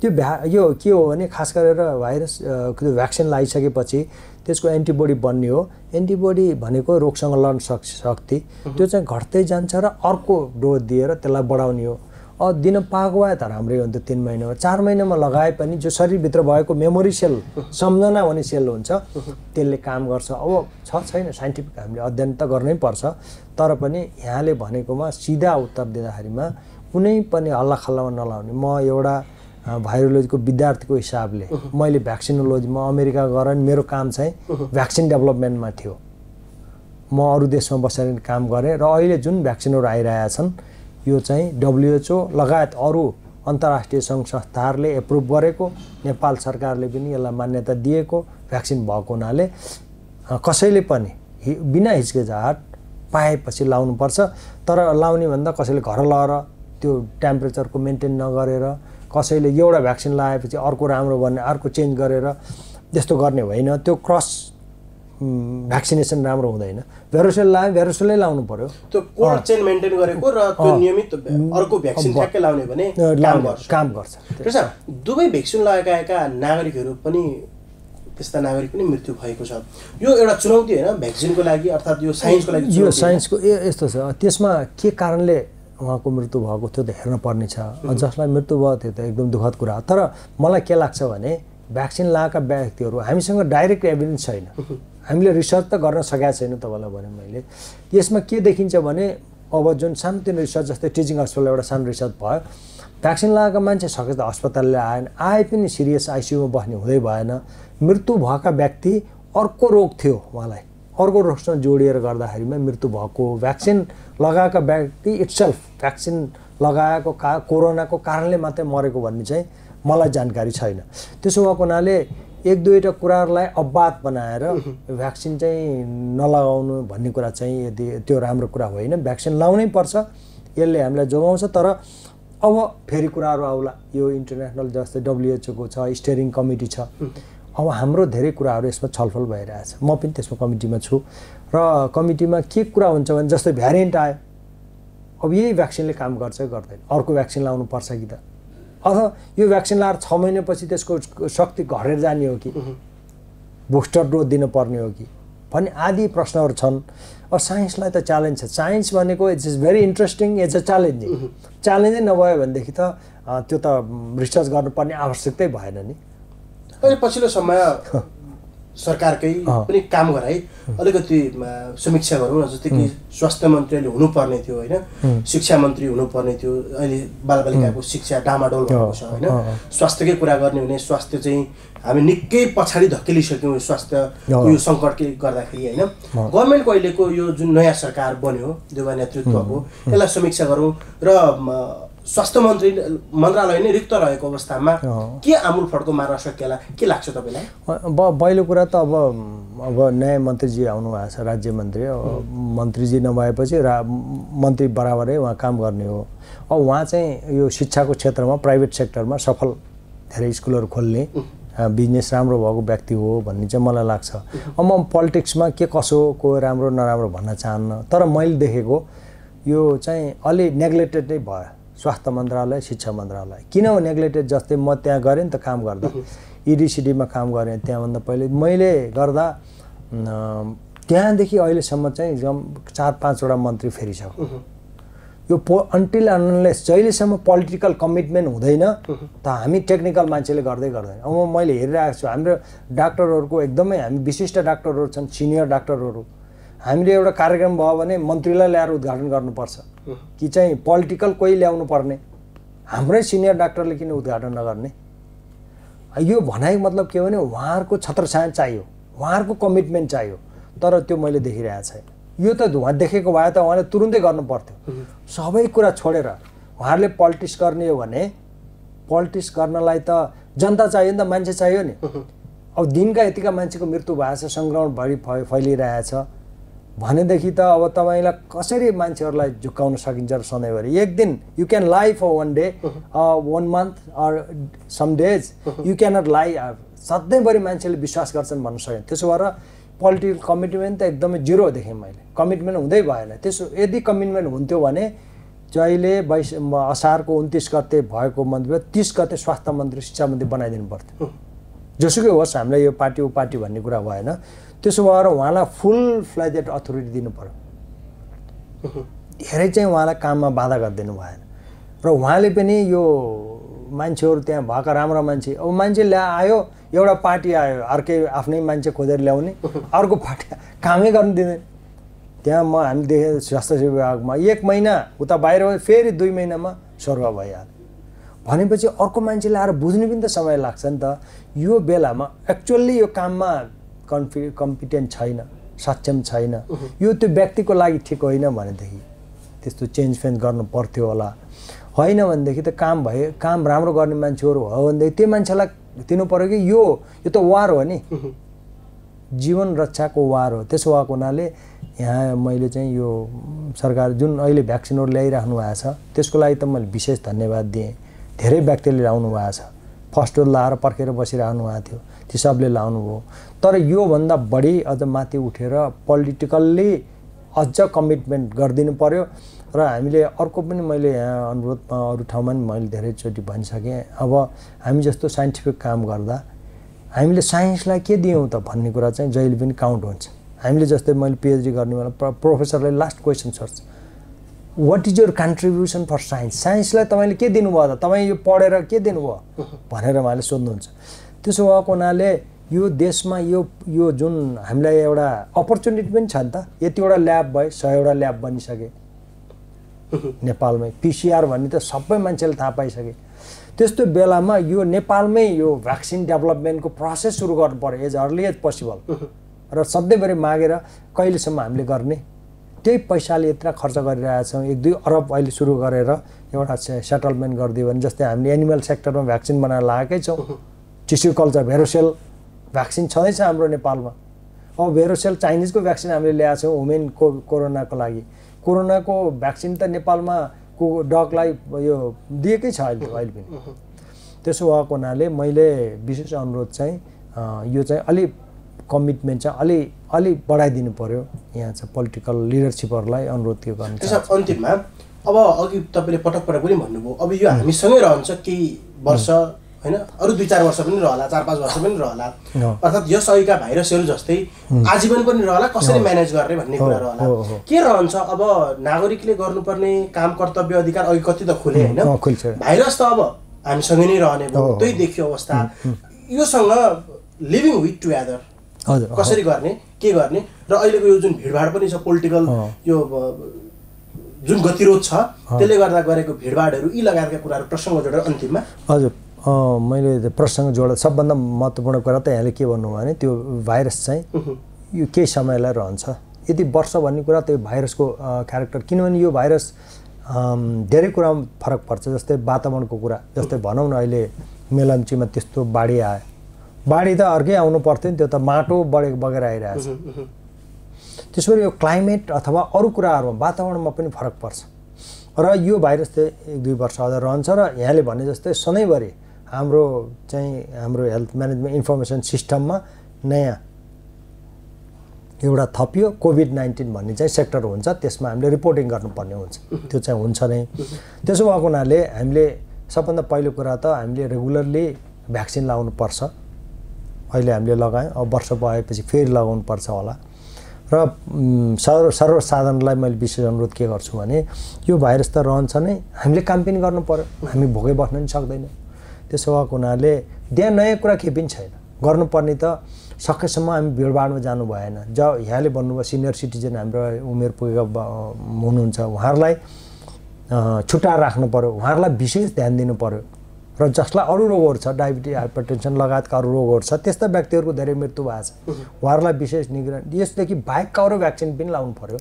त्यो भ्या यो के हो भने खास गरेर भाइरस त्यो भ्याक्सिन लगाइसकेपछि त्यसको एन्टिबडी बन्ने हो। एन्टिबडी भनेको रोगसँग लड्न सक् शक्ति त्यो चाहिँ घट्दै जान्छ र अर्को डोज दिएर त्यसलाई बढाउने हो। दिन पाएको भए त राम्रै हुन्थ्यो तिन महिनामा चार महिनामा लगाए पनि जो शरीरभित्र भएको मेमोरी सेल सम्झना हुने सेल हुन्छ त्यसले काम गर्छ। अब छ छैन साइन्टिफिक हामीले अध्ययन त गर्नै पर्छ। तर पनि यहाँले भनेकोमा सिधा उत्तर दिँदाखेरिमा कुनै पनि हल्लाखल्लामा नलाउने। म एउटा भाइरोलोजीको विद्यार्थीको हिसाबले मैले भ्याक्सिनोलोजीमा अमेरिका गएर नि मेरो काम चाहिँ भ्याक्सिन डेभलपमेन्टमा थियो। म अरू देशमा बसेर काम गरेँ र अहिले जुन भ्याक्सिनहरू आइरहेका छन् यो चाहिँ डब्लुएचओ लगायत अरू अन्तर्राष्ट्रिय सङ्घ संस्थाहरूले एप्रुभ गरेको नेपाल सरकारले पनि यसलाई मान्यता दिएको भ्याक्सिन भएको हुनाले कसैले पनि बिना हिचकिचाहट पाएपछि लाउनुपर्छ तर लाउने भन्दा कसैले घर लगेर त्यो टेम्परेचरको मेन्टेन नगरेर कसैले एउटा भ्याक्सिन लगाएपछि अर्को राम्रो भन्ने अर्को चेन्ज गरेर त्यस्तो गर्ने होइन। त्यो क्रस भ्याक्सिनेसन राम्रो हुँदैन। भेरोसेल लगायो भेरोसेलै लाउनु पर्यो। त्यो कोल्ड चेन मेन्टेन गरेको र त्यो नियमित अर्को भ्याक्सिन ठ्याक्कै लाउने भने काम गर्छ। दुवै भ्याक्सिन लगाएका नागरिकहरू पनि त्यस्ता नागरिक पनि मृत्यु भएको छ। यो एउटा चुनौती होइन भ्याक्सिनको लागि अर्थात् यो साइन्सको लागि यो? साइन्सको ए यस्तो छ। त्यसमा के कारणले उहाँको मृत्यु भएको त्यो त हेर्न पर्ने छ। जसलाई मृत्यु भयो त्यो त एकदम दुःखद कुरा हो। तर मलाई के लाग्छ भने भ्याक्सिन लगाएका व्यक्तिहरू हामीसँग डाइरेक्ट एभिडेन्स छैन। हामीले रिसर्च त गर्न सकेका छैनौँ तपाईँलाई भने मैले। यसमा के देखिन्छ भने अब जुन सानोतिनो रिसर्च जस्तै टिचिङ हस्पिटल एउटा सानो रिसर्च भयो भ्याक्सिन लगाएको मान्छे सके त अस्पतालले आएन। आए पनि सिरियस आइसियुमा बस्ने हुँदै भएन। मृत्यु भएका व्यक्ति अर्को रोग थियो उहाँलाई। अर्को रोगसँग जोडिएर गर्दाखेरिमा मृत्यु भएको। भ्याक्सिन लगाएका व्यक्ति इट्सेल्फ भ्याक्सिन लगाएको का कोरोनाको कारणले मात्रै मरेको भन्ने चाहिँ मलाई जानकारी छैन। त्यसो भएको हुनाले एक दुईवटा कुराहरूलाई अबाध बनाएर भ्याक्सिन चाहिँ नलगाउनु भन्ने कुरा चाहिँ यदि त्यो राम्रो कुरा होइन। भ्याक्सिन लाउनै पर्छ यसले हामीलाई जोगाउँछ। तर अब फेरि कुराहरू आउला। यो इन्टरनेसनल जस्तै डब्लुएचओको छ स्टेरिङ कमिटी छ। अब हाम्रो धेरै कुराहरू यसमा छलफल भइरहेछ। म पनि त्यसमा कमिटीमा छु। र कमिटीमा के कुरा हुन्छ भने जस्तै भ्यारिएन्ट आयो। अब यही भ्याक्सिनले काम गर्छ गर्दैन? अर्को भ्याक्सिन लाउनु पर्छ कि त? अथवा यो भ्याक्सिन लाएर छ महिनापछि त्यसको शक्ति घटेर जाने हो कि? बुस्टर डोज दिनुपर्ने हो कि? भन्ने आदि प्रश्नहरू छन्। अब साइन्सलाई त च्यालेन्ज छ। साइन्स भनेको it's is very interesting it's a challenging च्यालेन्जै नभयो भनेदेखि त त्यो त रिसर्च गर्नुपर्ने आवश्यकतै भएन नि। अहिले पछिल्लो समय सरकारकै। पनि काम गराइ अलिकति समीक्षा गरौँ न जस्तै कि स्वास्थ्य मन्त्री अहिले हुनुपर्ने थियो होइन। शिक्षा मन्त्री हुनुपर्ने थियो। अहिले बालबालिकाको शिक्षा डामाडोल भएको छ होइन। स्वास्थ्यकै कुरा गर्ने भने स्वास्थ्य चाहिँ हामी निकै पछाडि धकेलिसक्यौँ स्वास्थ्य। यो सङ्कटले गर्दाखेरि होइन। गभर्मेन्टको अहिलेको यो जुन नयाँ सरकार बन्यो देवा नेतृत्वको यसलाई समीक्षा गरौँ र स्वास्थ्य मन्त्री मन्त्रालय नै रिक्त रहेको अवस्थामा। के आमूल फड्को मार्न सकिएला के लाग्छ तपाईँलाई? पहिलो कुरा त अब अब नयाँ मन्त्रीजी आउनु भएको छ राज्य मन्त्री अब मन्त्रीजी नभएपछि रा मन्त्री बराबरै उहाँ काम गर्ने हो। अब उहाँ चाहिँ यो शिक्षाको क्षेत्रमा प्राइभेट सेक्टरमा सफल धेरै स्कुलहरू खोल्ने बिजनेस राम्रो भएको व्यक्ति हो भन्ने चाहिँ मलाई लाग्छ। अब म पोलिटिक्समा के कसो को राम्रो नराम्रो भन्न चाहन्न तर मैले देखेको यो चाहिँ अलि नेग्लेक्टेड नै भयो। स्वास्थ्य मन्त्रालय शिक्षा मन्त्रालय। किन नेग्लेक्टेड जस्तै म त्यहाँ गरेँ नि त काम गर्दा। इडिसिडीमा काम गरेँ त्यहाँभन्दा पहिले। मैले गर्दा त्यहाँदेखि अहिलेसम्म चाहिँ जम चार पाँचवटा मन्त्री फेरि छ। यो पो अन्टिल अनलेस जहिलेसम्म पोलिटिकल कमिटमेन्ट हुँदैन त हामी टेक्निकल मान्छेले गर्दै गर्दैन। अब मैले हेरिरहेको छु हाम्रो डाक्टरहरूको एकदमै हामी विशिष्ट डाक्टरहरू छन् सिनियर डाक्टरहरू। हामीले एउटा कार्यक्रम भयो भने मन्त्रीलाई ल्याएर उद्घाटन गर्नुपर्छ। कि चाहिँ पोलिटिकल कोही ल्याउनु पर्ने हाम्रै सिनियर डाक्टरले किन उद्घाटन नगर्ने? यो भनाइको मतलब के हो भने उहाँहरूको छत्रछाया चाहियो उहाँहरूको कमिटमेन्ट चाहियो तर त्यो मैले देखिरहेको छैन। यो त उहाँ देखेको भए त उहाँले तुरुन्तै गर्नु पर्थ्यो सबै कुरा छोडेर उहाँहरूले पोलिटिक्स गर्ने हो भने पोलिटिक्स गर्नलाई त जनता चाहियो नि त मान्छे चाहियो नि। अब दिनका यतिका मान्छेको मृत्यु भएको छ सङ्क्रमणभरि फै फैलिरहेछ। भनेदेखि त अब तपाईँलाई कसरी मान्छेहरूलाई झुक्काउन सकिन्छ र सधैँभरि? एक दिन you can lie for one day one month or some days you can't lie सधैँभरि मान्छेले विश्वास गर्छन् भन्नु सकेन। त्यसो भएर पोलिटिकल कमिटमेन्ट त एकदमै जिरो देखेँ मैले। कमिटमेन्ट हुँदै भएन। त्यसो यदि कमिटमेन्ट हुन्थ्यो भने जहिले म- असारको उन्तिस गते भएको मन्त्री तिस गते स्वास्थ्य मन्त्री शिक्षा मन्त्री बनाइदिनु पर्थ्यो। जोसुकै होस् हामीलाई यो पार्टी ऊ पार्टी भन्ने कुरा भएन। त्यसो भएर उहाँलाई फुल फ्लाइजेड अथोरिटी दिनु पर्यो धेरै चाहिँ उहाँलाई काममा बाधा गरिदिनु भएन। र उहाँले पनि यो मान्छेहरू त्यहाँ भएका राम्रा मान्छे अब मान्छे ल्या आयो एउटा पार्टी आयो अर्कै आफ्नै मान्छे खोजेर ल्याउने अर्को पार्टी कामै गर्नु दिँदैन। त्यहाँ म हामी देखेँ स्वास्थ्य सेवा विभागमा एक महिना उता बाहिर गयो फेरि दुई महिनामा स्वर्ग भइहाल्यो। भनेपछि अर्को मान्छेले आएर बुझ्नु पनि त समय लाग्छ नि त। यो बेलामा एक्चुअल्ली यो काममा कन्फि कम्पिटेन्ट छैन सक्षम छैन। यो त्यो व्यक्तिको लागि ठिक होइन भनेदेखि त्यस्तो चेन्ज फेन्ज गर्नु पर्थ्यो होला। होइन भनेदेखि त काम भए काम राम्रो गर्ने मान्छेहरू हो भनेदेखि त्यो मान्छेलाई दिनु पऱ्यो कि यो यो त वार हो नि। जीवन रक्षाको वार हो। त्यसो भएको हुनाले यहाँ मैले चाहिँ यो सरकार जुन अहिले भ्याक्सिनहरू ल्याइराख्नु भएको छ त्यसको लागि त मैले विशेष धन्यवाद दिएँ। धेरै व्यक्तिले लाउनु भएको छ। फर्स्ट डोज लाएर पर्खेर बसिरहनु भएको थियो। ती सबले लाउनु भयो तर योभन्दा बढी अझ माथि उठेर पोलिटिकल्ली अझ कमिटमेन्ट गरिदिनु पर्यो र हामीले अर्को पनि मैले यहाँ अनुरोधमा अरू ठाउँमा पनि मैले धेरैचोटि भनिसकेँ अब हामी जस्तो साइन्टिफिक काम गर्दा हामीले साइन्सलाई के दियौँ त भन्ने कुरा चाहिँ जहिले पनि काउन्ट हुन्छ। हामीले जस्तै मैले पिएचडी गर्ने बेला प्र प्रोफेसरलाई लास्ट क्वेसन सोध्छ। What is your contribution for science साइन्सलाई तपाईँले के दिनुभयो त? तपाईँ यो पढेर के दिनुभयो? भनेर उहाँले सोध्नुहुन्छ। त्यसो भएको हुनाले यो देशमा यो यो जुन हामीलाई एउटा अपर्च्युनिटी पनि छ नि त यतिवटा ल्याब भयो सयवटा ल्याब बनिसके। नेपालमै पिसिआर भन्ने त सबै मान्छेले थाहा पाइसके। त्यस्तो बेलामा यो नेपालमै यो भ्याक्सिन डेभलपमेन्टको प्रोसेस सुरु गर्नु पऱ्यो एज अर्ली एज पोसिबल र सधैँभरि मागेर कहिलेसम्म हामीले गर्ने त्यही पैसाले यत्र खर्च गरिरहेछौँ एक दुई अरब अहिले सुरु गरेर एउटा सेटलमेन्ट गरिदियो भने जस्तै हामीले एनिमल सेक्टरमा भ्याक्सिन बनाएर लागेकै छौँ। टिस्यु कल्चर भेरोसेल भ्याक्सिन छँदैछ हाम्रो नेपालमा। अब भेरोसेल चाइनिजको भ्याक्सिन हामीले ल्याएको छौँ वुमेन को कोरोनाको लागि। कोरोनाको भ्याक्सिन त नेपालमा को डगलाई यो दिएकै छ अहिले अहिले पनि। त्यसो भएको हुनाले मैले विशेष अनुरोध चाहिँ यो चाहिँ अलि कमिटमेन्ट चाहिँ अलि अलि बढाइदिनु पऱ्यो यहाँ चाहिँ पोलिटिकल लिडरसिपहरूलाई अनुरोध के गर्नु। अन्तिममा अब अघि तपाईँले पटक पटक पनि भन्नुभयो अब यो हामीसँगै रहन्छ केही वर्ष होइन? अरू दुई चार वर्ष पनि रहला चार पाँच वर्ष पनि रहला। अर्थात् यस अघिका भाइरसहरू जस्तै आजीवन पनि रहला कसरी म्यानेज गर्ने भन्ने कुरा रहला। के रहन्छ? अब नागरिकले गर्नुपर्ने काम कर्तव्य अधिकार अघि कति त खुले होइन। भाइरस त अब हामीसँगै नै रहने भयो। त्यही देखियो अवस्था। योसँग लिभिङ विथ टुगेदर कसरी गर्ने? के गर्ने? र अहिलेको यो जुन भिडभाड पनि छ पोलिटिकल। यो जुन गतिरोध छ त्यसले गर्दा गरेको भिडभाडहरू यी लगायतका कुराहरू प्रसङ्ग जोडेर अन्तिममा हजुर। मैले प्रसङ्ग जोड सबभन्दा महत्त्वपूर्ण कुरा त यहाँले के भन्नुभयो भने त्यो भाइरस चाहिँ यो केही समयलाई रहन्छ। यदि वर्ष भन्ने कुरा त्यो भाइरसको क्यारेक्टर किनभने यो भाइरस धेरै कुरामा फरक पर्छ। जस्तै वातावरणको कुरा जस्तै भनौँ न अहिले मेलम्चीमा त्यस्तो बाढी आयो बाढी त अर्कै आउनु पर्थ्यो नि त्यो त माटो बढेको बगेर आइरहेछ। त्यसो गरी यो क्लाइमेट अथवा अरू कुराहरूमा वातावरणमा पनि फरक पर्छ। र यो भाइरस चाहिँ एक दुई वर्ष अझ रहन्छ र यहाँले भने जस्तै सधैँभरि हाम्रो चाहिँ हाम्रो हेल्थ म्यानेजमेन्ट इन्फर्मेसन सिस्टममा नयाँ एउटा थपियो कोभिड नाइन्टिन भन्ने चाहिँ सेक्टर हुन्छ त्यसमा हामीले रिपोर्टिङ गर्नुपर्ने हुन्छ। त्यो चाहिँ हुन्छ नै। त्यसो भएको हुनाले हामीले सबभन्दा पहिलो कुरा त हामीले रेगुलरली भ्याक्सिन लगाउनु पर्छ अहिले हामीले लगायौँ अब वर्ष भएपछि फेरि लगाउनु पर्छ होला। र सर्व सर्वसाधारणलाई मैले विशेष अनुरोध के गर्छु भने यो भाइरस त रहन्छ नै। हामीले काम पनि गर्नु पऱ्यो हामी भोकै बस्न पनि सक्दैनौँ। त्यसो भएको हुनाले त्यहाँ नयाँ कुरा केही पनि छैन। गर्नुपर्ने त सकेसम्म हामी भिडभाडमा जानु भएन। ज यहाँले भन्नुभयो सिनियर सिटिजन हाम्रो उमेर पुगेका हुनुहुन्छ। उहाँहरूलाई अँ, छुट्टाएर राख्नु पऱ्यो उहाँहरूलाई विशेष ध्यान दिनु पऱ्यो र जसलाई अरू रोगहरू छ डायबिटिज हाइपरटेन्सन लगायतका अरू रोगहरू छ त्यस्ता व्यक्तिहरूको धेरै मृत्यु भएको छ। उहाँहरूलाई विशेष निगरानी यसदेखि बाहेकका अरू भ्याक्सिन पनि लाउनु पऱ्यो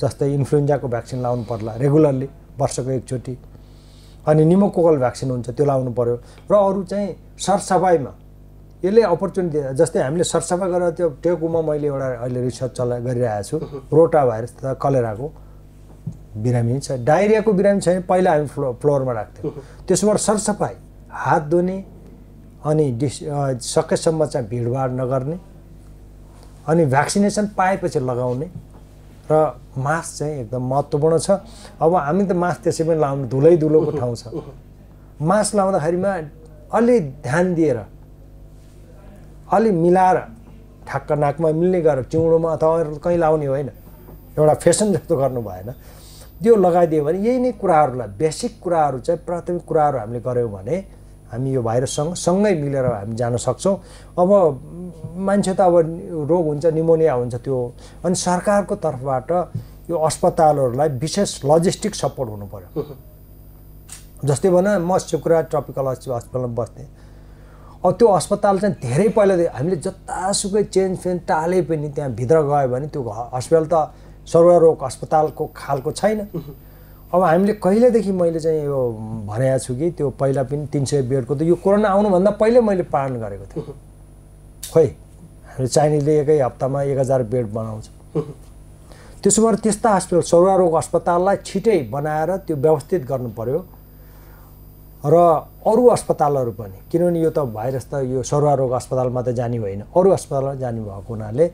जस्तै इन्फ्लुएन्जाको भ्याक्सिन लाउनु पर्ला रेगुलरली वर्षको एकचोटि। अनि निमोकोकल भ्याक्सिन हुन्छ त्यो लाउनु पऱ्यो र अरू चाहिँ सरसफाइमा। यसले अपर्च्युनिटी जस्तै हामीले सरसफाइ गरेर त्यो टेकुमा मैले एउटा अहिले रिसर्च चला गरिरहेको छु। रोटा भाइरस तथा कलेराको बिरामी छ। डाइरियाको बिरामी छैन पहिला हामी फ्लो फ्लोरमा राख्थ्यौँ। त्यसो भएर सरसफाइ हात धुने अनि डिस सकेसम्म चाहिँ भिडभाड नगर्ने अनि भ्याक्सिनेसन पाएपछि लगाउने र मास्क चाहिँ एकदम महत्त्वपूर्ण छ। अब हामी त मास्क त्यसै पनि लाउनु धुलै धुलोको ठाउँ छ। मास्क लाउँदाखेरिमा अलि ध्यान दिएर अलि मिलाएर ठ्याक्क नाकमा मिल्ने गरेर चिउँडोमा अथवा कहीँ लाउने होइन एउटा फेसन जस्तो गर्नु भएन। त्यो लगाइदियो भने यही नै कुराहरूलाई बेसिक कुराहरू चाहिँ प्राथमिक कुराहरू हामीले गऱ्यौँ भने हामी यो भाइरससँग सँगै मिलेर हामी जान सक्छौँ। अब मान्छे त अब रोग हुन्छ निमोनिया हुन्छ त्यो। अनि सरकारको तर्फबाट यो अस्पतालहरूलाई विशेष लजिस्टिक सपोर्ट हुनु पऱ्यो जस्तै भन म शुक्रा ट्रपिकल हस्पिटलमा बस्थेँ अब त्यो अस्पताल चाहिँ धेरै पहिलादेखि हामीले जतासुकै चेन्ज फेन्ज टाले पनि त्यहाँ भित्र गयो भने त्यो हस्पिटल त सर्वरोग अस्पतालको खालको छैन। अब हामीले कहिलेदेखि मैले चाहिँ यो भनेको छु कि त्यो पहिला पनि तिन सय बेडको त यो कोरोना आउनुभन्दा पहिल्यै मैले पालन गरेको थिएँ। खोइ हामीले चाइनिजले एकै हप्तामा एक हजार बेड बनाउँछ। त्यसो भएर त्यस्ता हस्पिटल सर्वरोग अस्पताललाई छिटै बनाएर त्यो व्यवस्थित गर्नु पर्यो। र अरू अस्पतालहरू पनि किनभने यो त भाइरस त यो सर्वरोग अस्पतालमा त जाने होइन अरू अस्पतालमा जाने भएको हुनाले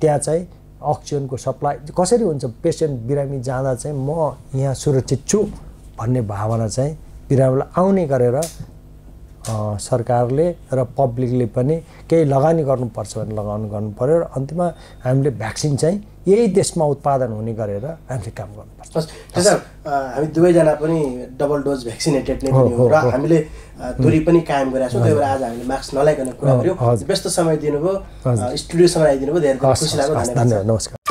त्यहाँ चाहिँ अक्सिजनको सप्लाई कसरी हुन्छ पेसेन्ट बिरामी जाँदा चाहिँ म यहाँ सुरक्षित छु भन्ने भावना चाहिँ बिरामीलाई आउने गरेर सरकारले र पब्लिकले पनि केही लगानी गर्नुपर्छ भने लगाउनु गर्नु पऱ्यो र अन्तिममा हामीले भ्याक्सिन चाहिँ यही देशमा उत्पादन हुने गरेर हामीले काम गर्नुपर्छ। अ, हामी दुवैजना पनि डबल डोज भ्याक्सिनेटेड नै हो, र। हामीले दूरी पनि कायम गरेका छौँ त्यही भएर आज हामीले मास्क नलाइकन कुरा गऱ्यौँ। व्यस्त समय दिनुभयो। स्टुडियोसम्म आइदिनु भयो धेरै खुसी लाग्यो। धन्यवाद। नमस्कार।